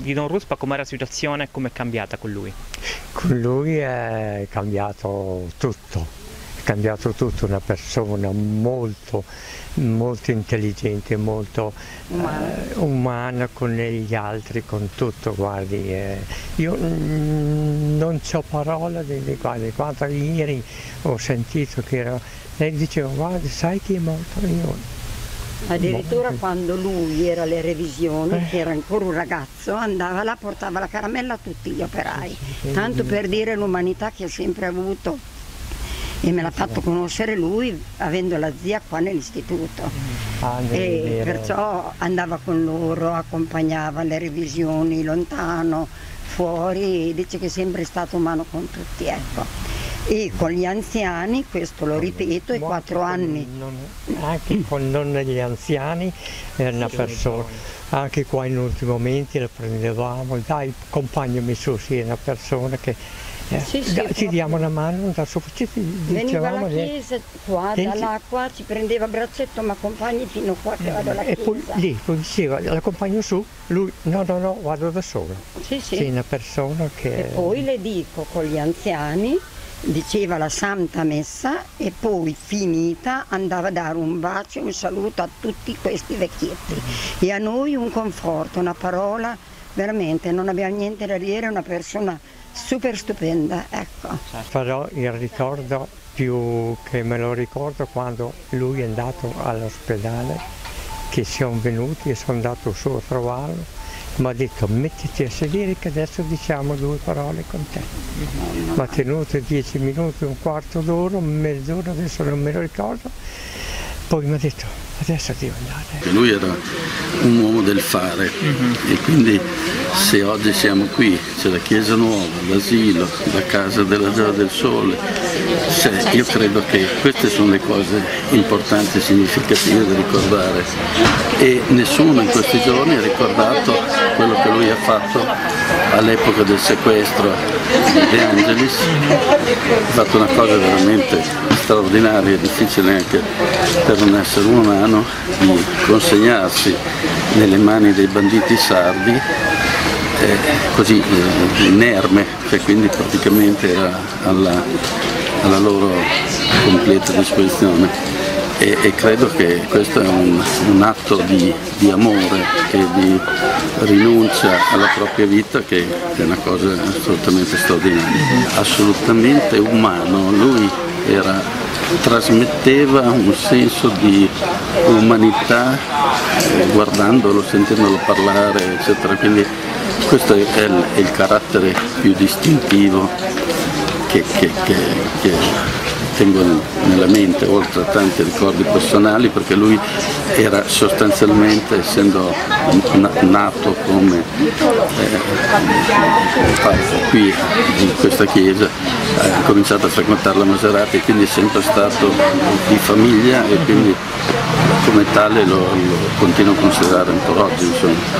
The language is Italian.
Di Don Ruspa com'era la situazione e com'è cambiata con lui? Con lui è cambiato tutto, è cambiato tutto, una persona molto, molto intelligente, molto umana, eh, umana con gli altri, con tutto, guardi. Eh, io mm, non ho parola di, di guardi, quando ieri ho sentito che era, lei diceva guarda sai chi è morto? Io Addirittura quando lui era alle revisioni, eh. che era ancora un ragazzo, andava là, portava la caramella a tutti gli operai, tanto per dire l'umanità che ha sempre avuto e me l'ha fatto conoscere lui avendo la zia qua nell'istituto. Ah, e perciò andava con loro, accompagnava le revisioni lontano, fuori, dice che è sempre stato umano con tutti. Ecco e con gli anziani, questo lo ripeto, i quattro anni. Non, anche con non gli anziani era una persona, anche qua in ultimi momenti la prendevamo, dai accompagnami su, sì, è una persona che eh, sì, sì, ci diamo una mano, da su, ci, veniva alla chiesa qua, dall'acqua, ci prendeva a braccetto, ma accompagni fino qua che vado alla chiesa. E poi lì, poi diceva, l'accompagno su, lui, no, no, no, vado da solo. Sì, sì. sì una persona che... E poi le dico con gli anziani, diceva la Santa Messa e poi finita andava a dare un bacio un saluto a tutti questi vecchietti e a noi un conforto, una parola, veramente non abbiamo niente da dire, è una persona super stupenda. Ecco. Però il ricordo più che me lo ricordo quando lui è andato all'ospedale, che siamo venuti e sono andato su a trovarlo mi ha detto mettiti a sedere che adesso diciamo due parole con te. Mi ha tenuto dieci minuti, un quarto d'ora, mezz'ora, adesso non me lo ricordo, poi mi ha detto adesso devo andare. Lui era un uomo del fare uh-huh. e quindi se oggi siamo qui, c'è la chiesa nuova, l'asilo, la casa della Gioia del Sole, cioè, io credo che queste sono le cose importanti e significative da ricordare e nessuno in questi giorni ha ricordato quello che lui ha fatto all'epoca del sequestro di De Angelis, ha fatto una cosa veramente straordinaria, difficile anche per un essere umano, di consegnarsi nelle mani dei banditi sardi eh, così eh, inerme, che quindi praticamente era alla, alla loro completa disposizione. E, e, credo che questo è un, un atto di, di, amore e di rinuncia alla propria vita che è una cosa assolutamente straordinaria, assolutamente umano. Lui era, trasmetteva un senso di umanità eh, guardandolo, sentendolo parlare, eccetera. Quindi questo è il, è il carattere più distintivo che, che, che, che tengo nella mente, oltre a tanti ricordi personali, perché lui era sostanzialmente, essendo nato come eh, qui in questa chiesa, ha cominciato a frequentare la Maserati e quindi è sempre stato di famiglia e quindi come tale lo, lo continuo a considerare ancora oggi. Insomma.